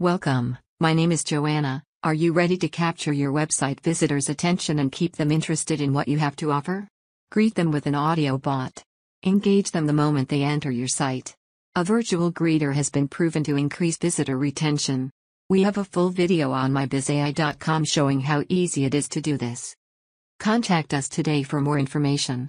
Welcome, my name is Joanna. Are you ready to capture your website visitors' attention and keep them interested in what you have to offer? Greet them with an audio bot. Engage them the moment they enter your site. A virtual greeter has been proven to increase visitor retention. We have a full video on mybizai.com showing how easy it is to do this. Contact us today for more information.